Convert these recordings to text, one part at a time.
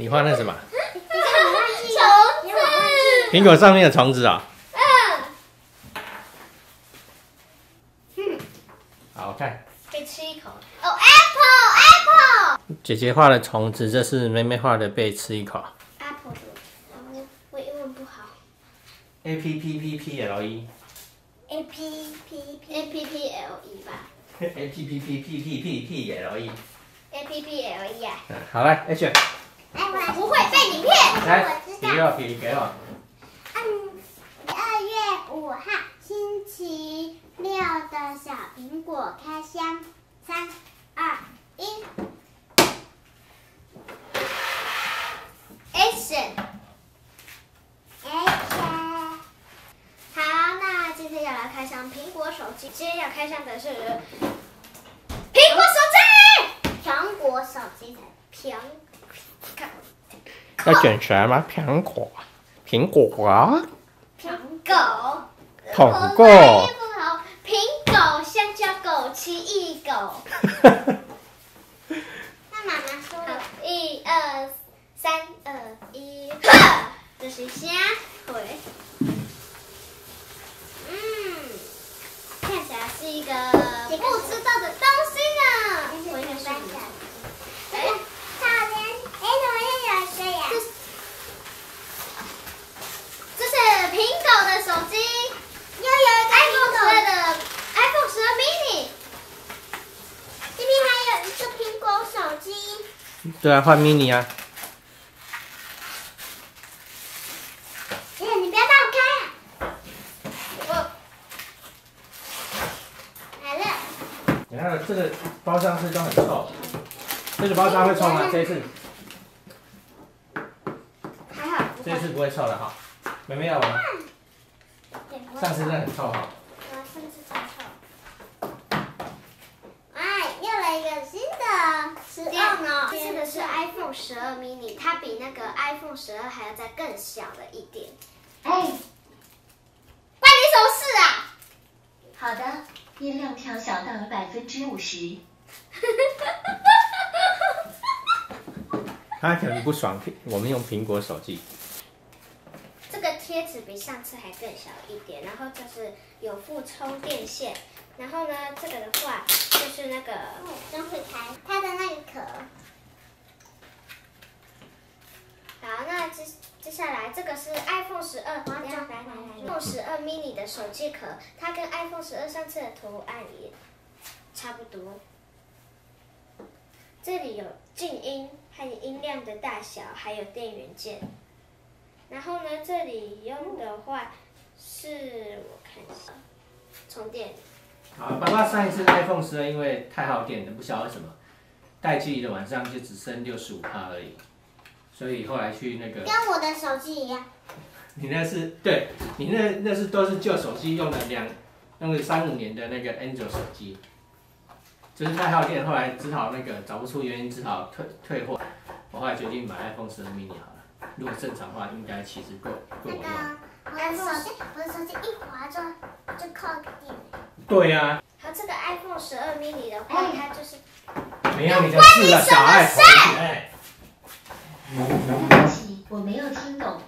你画那什么？苹果上面的虫子啊、嗯，好，看可以吃一口。哦，apple apple 姐姐画的虫子，这是妹妹画的，被吃一口。apple，我我英文不好。A P P P P L E A P P A P P P L E 吧 A P P P P P P P L E。，A P P L E 啊，嗯好来，H。来，我知道比我比给我。嗯，二月五号星期六的小苹果开箱，三二一，Action。好，那今天要来开箱苹果手机。今天要开箱的是苹果手机。苹果手机才苹，看要卷舌吗？苹果，苹果啊，苹果。苹果苹果、香蕉狗、奇异狗。那妈妈说好了，，一二三二一，呵，这是虾腿。嗯，看起来是一个不知道的东西呢。我应该是白色的。哎，草原，哎，怎么又有一个呀？这是苹果的手机又有一个，iPhone 十二苹果，的 iPhone 十二 mini。这边还有一个苹果手机。对啊，换 mini 啊。哎，你不要帮我开啊！我来了，你看这个包装是都很臭，这个包装会臭吗？这一次，还好不会。这一次不会臭的哈。妹妹要玩吗？上次真的很臭哈。我上次超臭。哎，又来一个新的十二呢。这次的是 iPhone 十二 mini，它比那个 iPhone 十二还要再更小了一点。哎，关你什么事啊？好的，音量调小到百分之五十。他可能不爽，我们用苹果手机。这个贴纸比上次还更小一点，然后就是有附充电线，然后呢，这个的话就是那个真会开，它的那个壳。好，那接接下来这个是 iPhone 十二，来来来来，iPhone 十二 mini 的手机壳，它跟 iPhone 十二上次的图案也差不多。这里有静音和音量的大小，还有电源键。然后呢，这里用的话是我看一下，充电。好，爸爸上一次 iPhone 十二因为太耗电了，不晓得为什么，待机的晚上就只剩六十五帕而已，所以后来去那个，跟我的手机一样。你那是对你那那是都是旧手机用了两用了三五年的那个 Android 手机，就是太耗电，后来只好那个找不出原因，只好退退货。我后来决定买 iPhone 十二 mini 好了，如果正常的话，应该其实够够那我用。个我的手机，我的手机一滑就就扣个电。对呀、它，这个 iPhone 十二 mini 的话，它就是没有你的事了，小爱不起，我没有听懂。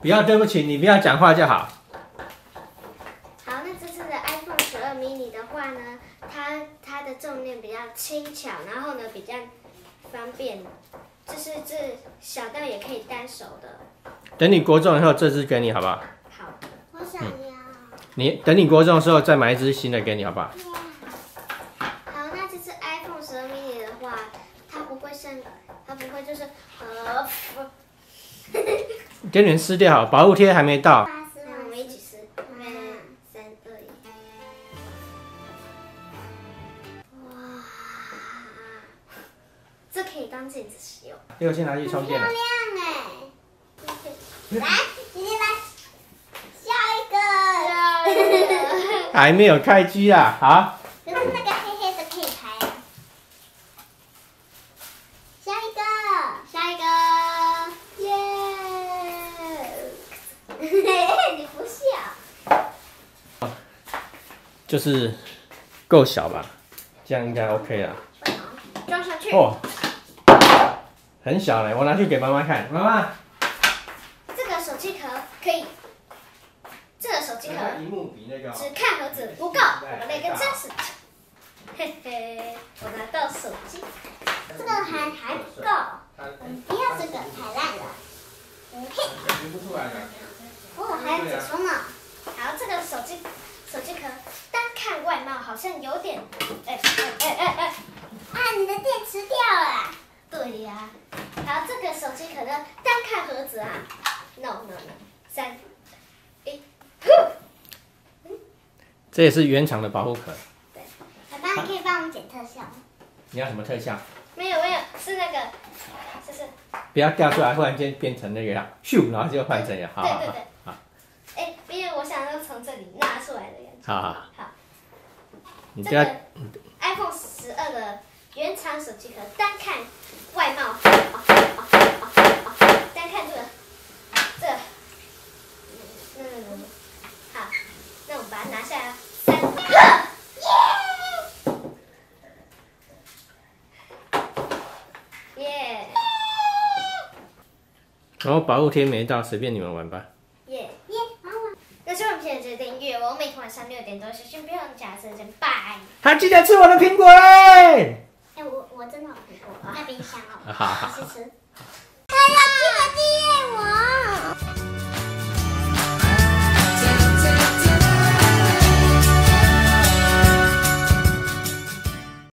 不要对不起，你不要讲话就好。好，那这次的 iPhone 十二 mini 的话呢，它它的重量比较轻巧，然后呢比较方便，就是这小到也可以单手的。等你国中以后，这只给你好不好？好，我想要。你等你国中的时候再买一只新的给你好不好？好，那这次 iPhone 十二 mini 的话，它不会像，它不会就是呃，给你们撕掉，保护贴还没到。我们一起撕，三二一，哇，这可以当镜子使用。六先拿去充电了。漂亮哎！来，姐姐来，下一个。还没有开机啊，好，可是那个黑黑的可以拍啊。下一个，下一个，耶！你不笑。就是够小吧，这样应该 OK 了。装上去。哦，很小嘞，我拿去给妈妈看。妈妈，这个手机壳可以，这个手机壳它荧幕比那个只看盒子不够，我们来个真实。嘿嘿，我拿到手机，这个还还不够，嗯，不要这个太烂了。嗯，嘿，学不出来的。哦，还有解说呢。好，这个手机手机壳单看外貌好像有点，哎哎哎哎哎，啊，你的电池掉了。对呀。好，这个手机壳的单看盒子啊，no no no，三，一，这也是原厂的保护壳。爸爸，你可以帮我们剪特效吗？你要什么特效？没有没有，是那个，就是不要掉出来，忽然间变成那个样，咻，然后就换成了。好好好对对对，好，哎，因为我想要从这里拿出来的样子。好好，好，你这个 iPhone 十二的原厂手机壳，单看外貌，哦哦哦哦哦单看这个，这个，嗯嗯嗯，好，那我们把它拿下来，三，耶，耶，然后保护贴没到，随便你们玩吧。耶。耶，妈妈。那希望平时订阅我，每天晚上六点多，先不用假设真拜。他记得吃我的苹果嘞！我我真的很饿，那冰箱哦，好？去吃。